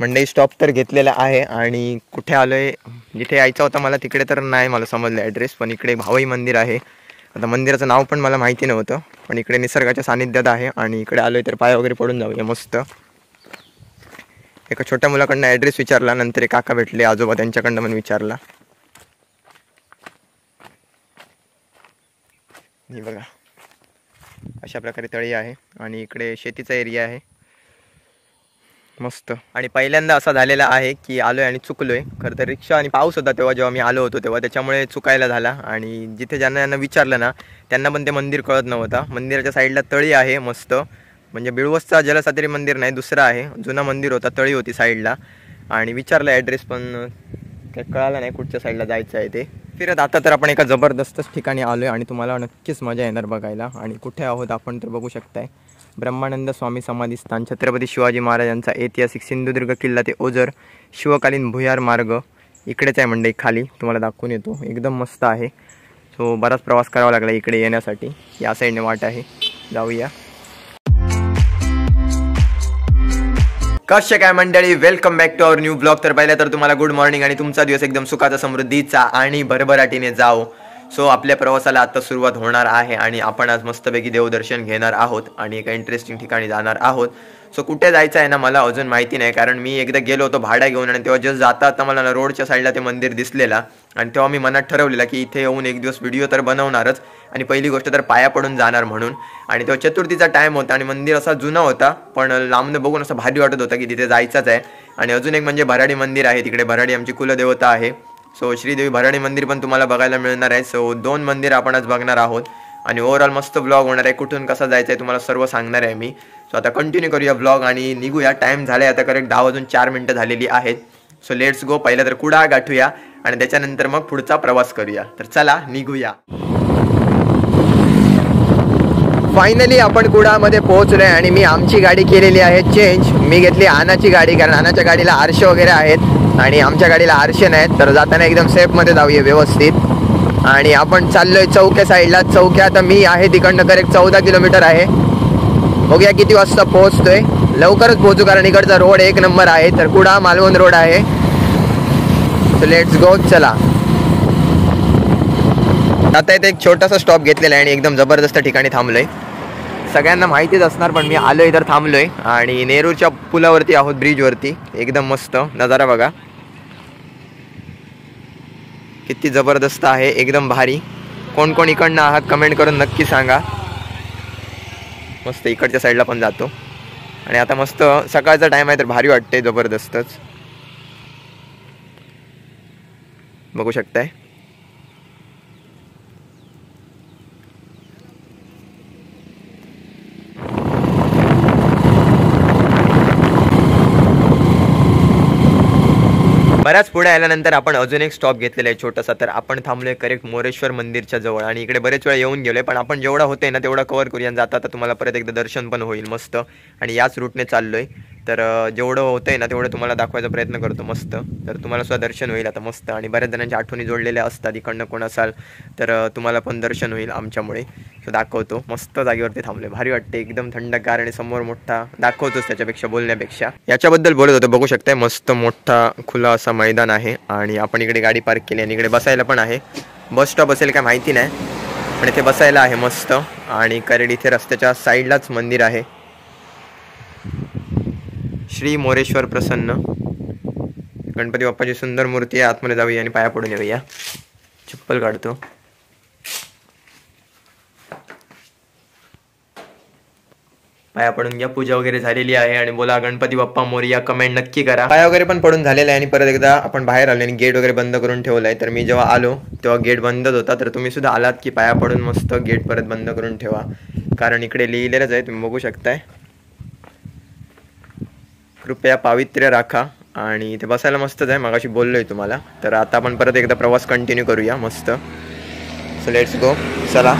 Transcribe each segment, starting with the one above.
मंडई stop तर घेतलेला आहे आणि कुठे आलो आहे जिथे यायचा होता मला तिकडे तर नाही मला समजलं ॲड्रेस पण इकडे भावई मंदिर आहे. आता मंदिराचं नाव पण मला माहिती नव्हतं पण इकडे निसर्गाच्या सानिध्यात आहे आणि इकडे आलोय तर पाय वगैरे पडून जाऊया मस्त. एका छोट्या मुलाकडनं ॲड्रेस विचारला नंतर एक काका भेटले आजोबा त्यांच्याकडनं पण विचारला. बघा. अशा प्रकारे तळी आहे आणि इकडे शेतीचा एरिया आहे. मस्त. आणि पहिल्यांदा असा झालेला आहे की आलोय आणि चुकलोय. खरं तर रिक्षा आणि पाऊस होता तेव्हा जेव्हा मी आलो होतो तेव्हा त्याच्यामुळे चुकायला झाला. आणि जिथे ज्यांना यांना विचारलं ना त्यांना पण ते मंदिर कळत नव्हता. मंदिराच्या साईडला तळी आहे मस्त. म्हणजे बिळवसचा जलसातरी मंदिर नाही दुसरं आहे. जुना मंदिर होता तळी होती साईडला. आणि विचारलं ॲड्रेस पण काही कळालं नाही कुठच्या साईडला जायचं आहे ते. फिरत आता तर आपण एका जबरदस्तच ठिकाणी आलो आहे आणि तुम्हाला नक्कीच मजा येणार बघायला. आणि कुठे आहोत आपण तर बघू शकताय. ब्रह्मानंद स्वामी समाधी स्थान छत्रपती शिवाजी महाराजांचा ऐतिहासिक सिंधुदुर्ग किल्ला ते ओझर शिवकालीन भुयार मार्ग. इकडेच आहे म्हणजे खाली. तुम्हाला दाखवून येतो. एकदम मस्त आहे. सो बराच प्रवास करावा लागला इकडे येण्यासाठी. या साईडने वाट आहे. जाऊया. कश्य काय मंडळी? Welcome back to our new blog तर पहिल्या तर तुम्हाला गुड मॉर्निंग आणि तुमचा दिवस एकदम सुखाचा समृद्धीचा आणि भरभराटीने जाओ. सो आपल्या प्रवासाला आता सुरुवात होणार आहे आणि आपण आज मस्तपैकी देवदर्शन घेणार आहोत आणि एका इंटरेस्टिंग ठिकाणी जाणार आहोत. सो कुठे जायचं आहे ना मला अजून माहिती नाही कारण मी एकदा गेलो होतो भाडा घेऊन आणि तेव्हा जस्ट जाता आता मला रोडच्या साईडला ते मंदिर दिसलेला आणि तेव्हा मी मनात ठरवलेला की इथे येऊन एक दिवस व्हिडिओ तर बनवणारच आणि पहिली गोष्ट तर पाया पडून जाणार म्हणून. आणि तेव्हा चतुर्थीचा टाईम होता आणि मंदिर असा जुना होता पण लांबनं बघून असं भारी वाटत होतं की तिथे जायचंच आहे. आणि अजून एक म्हणजे भराडी मंदिर आहे तिकडे भराडी आमची कुलदेवता आहे. सो श्रीदेवी भराणी मंदिर पण तुम्हाला बघायला मिळणार आहे. सो दोन मंदिर आपण आज बघणार आहोत. आणि ओव्हरऑल मस्त ब्लॉग होणार आहे. कुठून कसा जायचं आहे तुम्हाला सर्व सांगणार आहे मी. सो आता कंटिन्यू करूया ब्लॉग आणि निघूया. टाईम झाला आहे आता करेक्ट दहा वाजून चार मिनटं झालेली आहेत. सो लेट्स गो पहिलं तर कुडा गाठूया. आणि त्याच्यानंतर मग पुढचा प्रवास करूया. तर चला निघूया. फायनली आपण कुडामध्ये पोहोचलोय आणि मी आमची गाडी केलेली आहे चेंज मी घेतली आनाची गाडी कारण आनाच्या गाडीला आरशे वगैरे आहेत आणि आमच्या गाडीला आरशे नाहीत. तर जाताना एकदम सेफमध्ये जाऊया व्यवस्थित. आणि आपण चाललोय चौक्या साईडला चौक्या आता मी आहे तिकडनं करेक्ट चौदा किलोमीटर आहे. बघूया किती वाजता पोहोचतोय. लवकरच पोहोचू कारण इकडचा रोड एक नंबर आहे. तर कुडा मालवण रोड आहे. सो लेट्स गो चला. आता इथे एक छोटासा स्टॉप घेतलेला आहे आणि एकदम जबरदस्त ठिकाणी थांबलोय. सगळ्यांना माहितीच असणार पण मी आलोय थांबलो थांबलोय. आणि नेरूरच्या पुलावरती आहोत ब्रिजवरती. एकदम मस्त नजारा बघा. किती जबरदस्त आहे एकदम भारी. कोण कोण इकडनं आहात कमेंट करून नक्की सांगा. मस्त इकडच्या साईडला पण जातो. आणि आता मस्त सकाळचा टाईम आहे तर भारी वाटते जबरदस्तच. बघू शकताय. बऱ्याच पुढे आल्यानंतर आपण अजून एक स्टॉप घेतलेला आहे छोटासा. तर आपण थांबलोय करेक्ट मोरेश्वर मंदिरच्या जवळ. आणि इकडे बरेच वेळा येऊन गेलोय पण आपण जेवढा होतोय ना तेवढा कव्हर करूया आणि जाता तर तुम्हाला परत एकदा दर्शन पण होईल मस्त. आणि याच रूटने चाललोय. तर जेवढं होतं आहे ना तेवढं तुम्हाला दाखवायचा प्रयत्न करतो मस्त. तर तुम्हाला सुद्धा दर्शन होईल आता मस्त. आणि बऱ्याच जणांच्या आठवणी जोडलेल्या असतात. इकडनं कोण असाल तर तुम्हाला पण दर्शन होईल आमच्यामुळे. तो दाखवतो. मस्त जागेवरती थांबले भारी वाटते एकदम थंडगार आणि समोर मोठा दाखवतोच त्याच्यापेक्षा बोलण्यापेक्षा. याच्याबद्दल बोलत होतो. बघू शकताय मस्त मोठा खुला असा मैदान आहे. आणि आपण इकडे गाडी पार्क केली आणि इकडे बसायला पण आहे. बस स्टॉप असेल काय माहिती नाही. पण इथे बसायला आहे मस्त. आणि करेड इथे रस्त्याच्या साईडलाच मंदिर आहे. श्री मोरेश्वर प्रसन्न. गणपती बाप्पाची सुंदर मूर्ती आहे आतमध्ये जाऊया आणि पाया पडून येऊया चप्पल काढतो. पाया पडून घ्या पूजा वगैरे झालेली आहे आणि बोला गणपती बाप्पा मोरिया कमेंट नक्की करा. पाया वगैरे पण पडून झालेला आहे आणि परत एकदा आपण बाहेर आलो आणि गेट वगैरे बंद करून ठेवलाय. तर मी जेव्हा आलो तेव्हा गेट बंदच होता. तर तुम्ही सुद्धा आलात की पाया पडून मस्त गेट परत बंद करून ठेवा. कारण इकडे लिहिलेलंच आहे तुम्ही बघू शकताय. कृपया पावित्र्य राखा. आणि इथे बसायला मस्तच आहे मगाशी आहे तुम्हाला. तर आता आपण परत एकदा प्रवास कंटिन्यू करूया मस्त. सो लेट्स गो चला.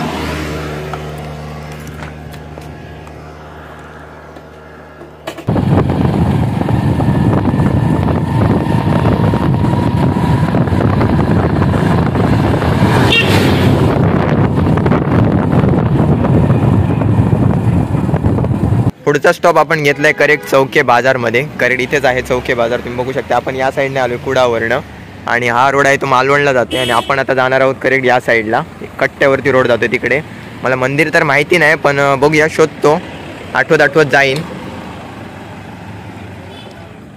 पुढचा स्टॉप आपण घेतलाय करेक्ट चौके बाजारमध्ये. करेक्ट इथेच आहे चौके बाजार तुम्ही बघू शकता. आपण या साईडने आलोय कुडावरनं. आणि हा रोड आहे तो मालवणला जातोय आणि आपण आता जाणार आहोत करेक्ट या साईडला कट्ट्यावरती रोड जातोय तिकडे. मला मंदिर तर माहिती नाही पण बघूया शोधतो. आठवत आठवत जाईन.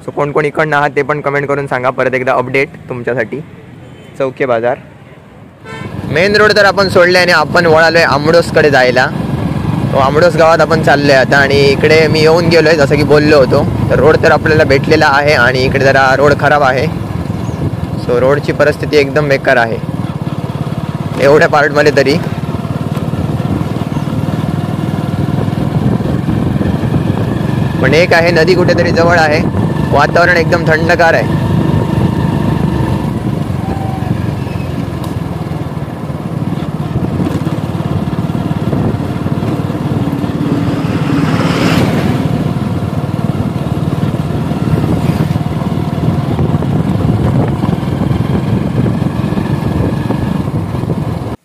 सो कोण कोण इकडनं आहात ते पण कमेंट करून सांगा. परत एकदा अपडेट तुमच्यासाठी. चौके बाजार. मेन रोड तर आपण सोडले आणि आपण वळालोय आंबडोसकडे जायला. आंबडोस गावात आपण चालले आता आणि इकडे मी येऊन गेलो आहे जसं की बोललो होतो. तर रोड तर आपल्याला भेटलेला आहे आणि इकडे जरा रोड खराब आहे. सो रोडची परिस्थिती एकदम बेकार आहे. एवढ्या पार्टमध्ये तरी. पण एक आहे नदी कुठेतरी जवळ आहे. वातावरण एकदम थंडगार आहे.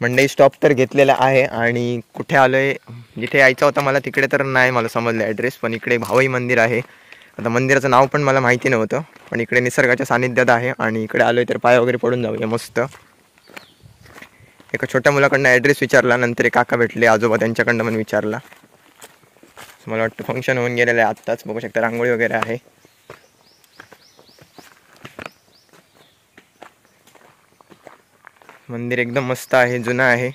मंडई स्टॉप तर घेतलेला आहे आणि कुठे आलो आहे जिथे यायचा होता मला तिकडे तर नाही मला समजलं ॲड्रेस पण इकडे भावई मंदिर आहे. आता मंदिराचं नाव पण मला माहिती नव्हतं पण इकडे निसर्गाच्या सानिध्यात आहे आणि इकडे आलोय तर पाय वगैरे पडून जाऊया मस्त. एका छोट्या मुलाकडनं ॲड्रेस विचारला नंतर एक काका भेटले आजोबा त्यांच्याकडनं पण विचारला. मला वाटतं फंक्शन होऊन गेलेलं आहे आत्ताच बघू शकता रांगोळी वगैरे आहे. मंदिर एकदम मस्त आहे जुनं आहे.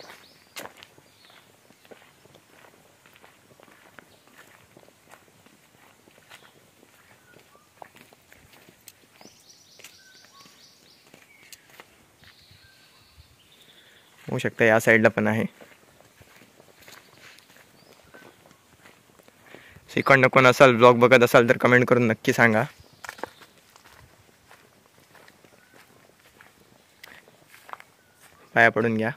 होऊ शकतं या साईडला पण आहे. श्रीखंड कोण असाल ब्लॉग बघत असाल तर कमेंट करून नक्की सांगा. पाया पडून घ्या.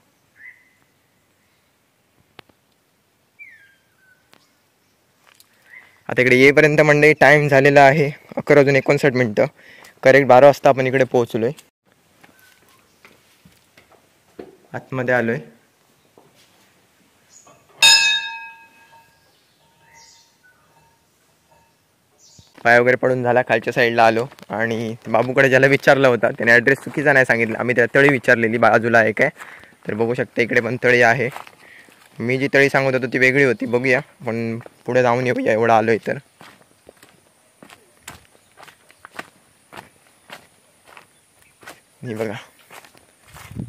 आता इकडे येईपर्यंत मंडळी टाइम झालेला आहे. अकरा वाजून एकोणसाठ मिनटं. करेक्ट बारा वाजता आपण इकडे पोहोचलोय. आतमध्ये आलोय. पाय वगैरे पडून झाला खालच्या साईडला आलो. आणि बाबूकडे ज्याला विचारलं होता त्याने ॲड्रेस चुकीचा नाही सांगितला. आम्ही त्या तळी विचारलेली बाजूला आहे. काय तर बघू शकता इकडे पण तळी आहे. मी जी तळी सांगत होतो ती वेगळी होती बघूया. पण पुढे जाऊन येऊया एवढं आहे तर. बघा.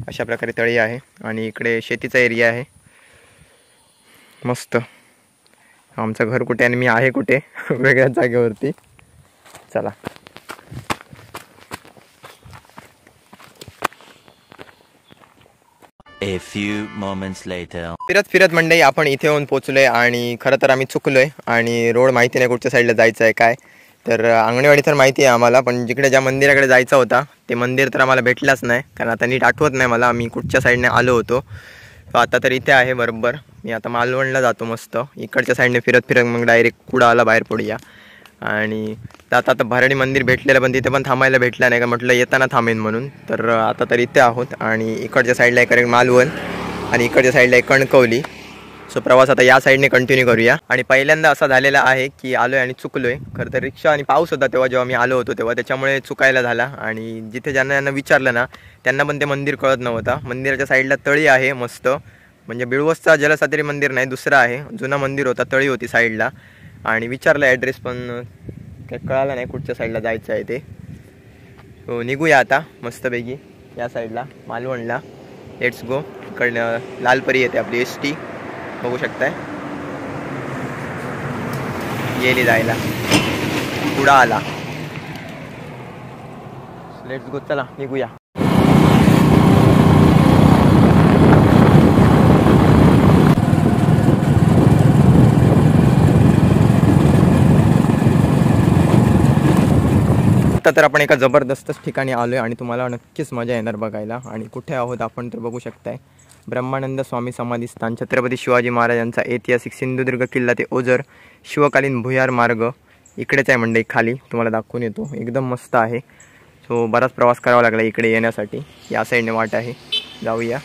अशा प्रकारे तळी आहे. आणि इकडे शेतीचा एरिया आहे. मस्त. आमचं घर कुठे आणि मी आहे कुठे? वेगळ्याच जागेवरती. चला. A few moments later. फिरत फिरत मंडळी आपण इथे येऊन पोचलोय आणि खरं तर आम्ही चुकलोय आणि रोड माहिती नाही कुठच्या साईडला जायचं आहे काय? तर अंगणवाडी तर माहिती आहे आम्हाला पण जिकडे ज्या मंदिराकडे जायचा होता ते मंदिर तर आम्हाला भेटलाच नाही कारण आता नीट आठवत नाही मला आम्ही कुठच्या साईडने आलो होतो. आता तर इथे आहे बरोबर. मी आता मालवणला जातो मस्त. इकडच्या साईडने फिरत फिरत मग डायरेक्ट कुडाला बाहेर पडूया. आणि आता आता भरणी मंदिर भेटलेलं पण तिथे पण थांबायला भेटलं नाही का? म्हटलं येताना थांबेन म्हणून. तर आता तर इथे आहोत. आणि इकडच्या साईडला एक मालवण. आणि इकडच्या साईडला एक कणकवली. सो प्रवास आता या साईडने कंटिन्यू करूया. आणि पहिल्यांदा असा झालेला आहे की आलोय आणि चुकलोय. खरं तर रिक्षा आणि पाऊस होता तेव्हा जेव्हा मी आलो होतो तेव्हा. त्याच्यामुळे चुकायला झाला. आणि जिथे ज्यांना यांना विचारलं ना त्यांना पण ते मंदिर कळत नव्हता. मंदिराच्या साईडला तळी आहे मस्त. म्हणजे बिळवसचा जलसातरी मंदिर नाही दुसरं आहे. जुनं मंदिर होता तळी होती साईडला. आणि विचारलं ॲड्रेस पण काही कळालं नाही कुठच्या साईडला जायचं आहे ते. हो निघूया आता मस्तपैकी. या साईडला मालवणला. लेट्स गो इकडनं लालपरी येते आपली एस टी बघू शकताय. गेली जायला. पुढा आला. लेट्स गो चला निघूया. आता तर आपण एका जबरदस्तच ठिकाणी आलो आहे आणि तुम्हाला नक्कीच मजा येणार बघायला. आणि कुठे आहोत आपण तर बघू शकताय. ब्रह्मानंद स्वामी समाधी स्थान छत्रपती शिवाजी महाराजांचा ऐतिहासिक सिंधुदुर्ग किल्ला ते ओझर शिवकालीन भुयार मार्ग. इकडेच आहे मंडई खाली तुम्हाला दाखवून येतो. एकदम मस्त आहे. सो बराच प्रवास करावा लागला इकडे येण्यासाठी. या साईडने वाट आहे. जाऊया.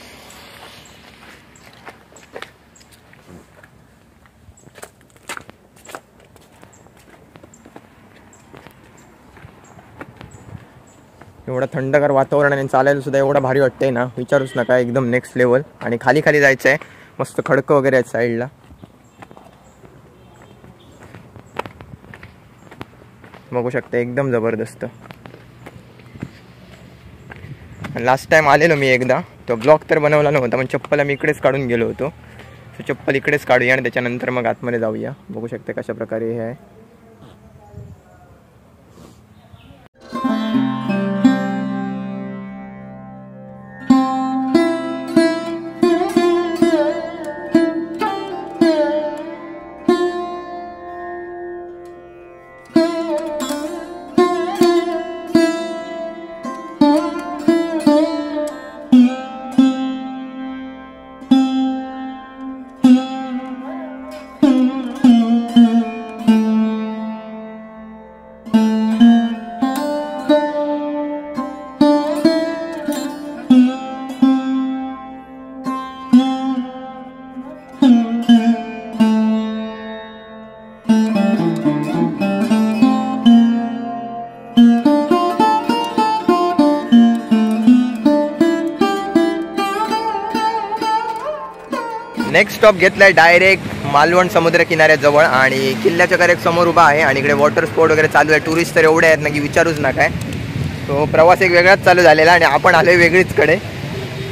एवढं थंडगार वातावरण आणि चालायला सुद्धा एवढं भारी वाटतंय ना. विचारूच नका एकदम नेक्स्ट लेवल आणि खाली खाली जायचं आहे मस्त खडकं वगैरे आहेत साईडला बघू शकता एकदम जबरदस्त. लास्ट टाइम आलेलो मी एकदा. तो ब्लॉक तर बनवला नव्हता पण चप्पल आम्ही इकडेच काढून गेलो होतो. सो चप्पल इकडेच काढूया आणि त्याच्यानंतर मग आतमध्ये जाऊया. बघू शकते कशा प्रकारे हे आहे. स्टॉप घेतलाय डायरेक्ट मालवण समुद्र किनाऱ्याजवळ आणि किल्ल्याच्या करेक्ट समोर उभा आहे आणि इकडे वॉटर स्पोर्ट वगैरे चालू आहे. टुरिस्ट तर एवढे आहेत ना की विचारूच ना काय तो प्रवास एक वेगळाच चालू झालेला आणि आपण आलोय वेगळीच कडे.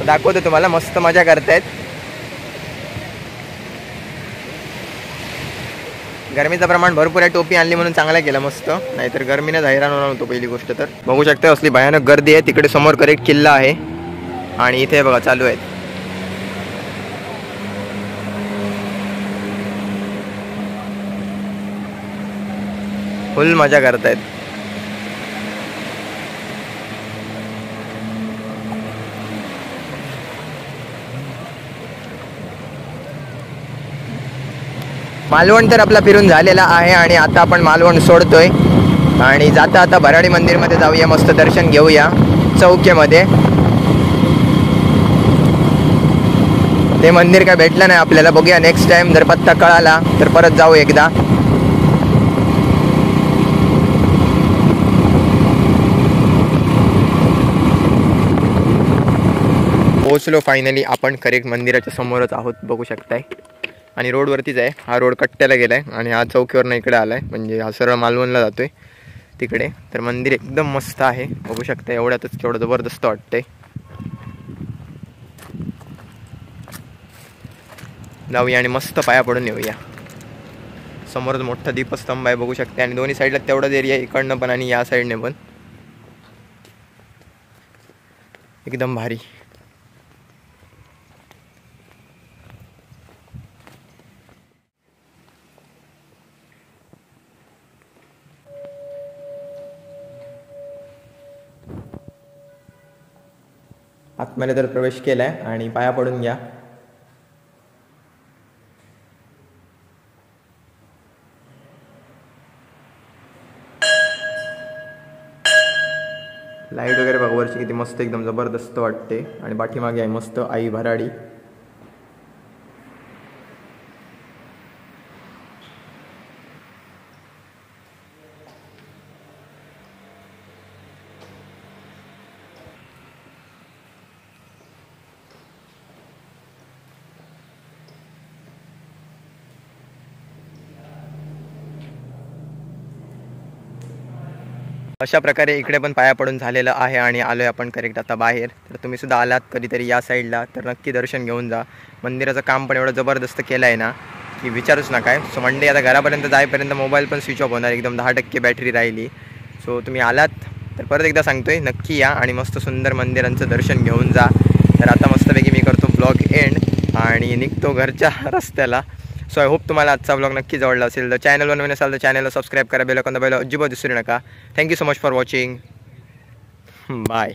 दाखवतो तुम्हाला मस्त मजा करतायत. गरमीचं प्रमाण भरपूर आहे टोपी आणली म्हणून चांगला केला मस्त. नाहीतर गरमीनं हैराण होणार होतो पहिली गोष्ट तर. बघू शकता असली भयानक गर्दी आहे. तिकडे समोर करेक्ट किल्ला आहे. आणि इथे बघा चालू आहेत. फुल मजा करतायत. मालवण तर आपला फिरून झालेला आहे आणि आता आपण मालवण सोडतोय. आणि जाता आता भराडी मंदिरमध्ये जाऊया मस्त दर्शन घेऊया चौक्यामध्ये ते मंदिर काय भेटलं नाही आपल्याला बघूया नेक्स्ट टाइम जर पत्ता कळाला तर परत जाऊ एकदा. पोहोचलो फायनली आपण करेक्ट मंदिराच्या समोरच आहोत बघू शकताय. आणि रोडवरतीच आहे. हा रोड कट्ट्याला गेला आहे आणि हा चौकीवरनं इकडे आला आहे म्हणजे हा सरळ मालवणला जातोय. तिकडे. तर मंदिर एकदम मस्त आहे. बघू शकता एवढ्यातच केवढं जबरदस्त वाटतंय. जाऊया आणि मस्त पाया पडून येऊया. समोरच मोठा दीपस्तंभ आहे बघू शकते आणि दोन्ही साईडला तेवढाच एरिया इकडनं पण आणि या साईडने पण. एकदम भारी. आतमध्ये तर प्रवेश केलाय आणि पाया पडून घ्या. लाइट वगैरे बघा वरची किती मस्त एकदम जबरदस्त वाटते. आणि पाठीमागे आहे मस्त आई भराडी. अशा प्रकारे इकडे पण पाया पडून झालेलं आहे आणि आलो आहे आपण करेक्ट आता बाहेर. तर तुम्ही सुद्धा आलात कधीतरी या साईडला तर नक्की दर्शन घेऊन जा. मंदिराचं काम पण एवढं जबरदस्त केलं आहे ना की विचारूच नका. सो मंडे आता घरापर्यंत जाईपर्यंत मोबाईल पण स्विच ऑफ होणार. एकदम दहा टक्के बॅटरी राहिली. सो तुम्ही आलात तर परत एकदा सांगतोय नक्की या आणि मस्त सुंदर मंदिरांचं दर्शन घेऊन जा. तर आता मस्तपैकी मी करतो ब्लॉग एंड आणि निघतो घरच्या रस्त्याला. सो आय होप तुम्हाला आजचा ब्लॉग नक्कीच आवडला असेल. तर चॅनल नवीन असाल तर चॅनलला सबस्क्राईब करा बेल दाबायला अजिबात विसरू नका. Thank you so much for watching bye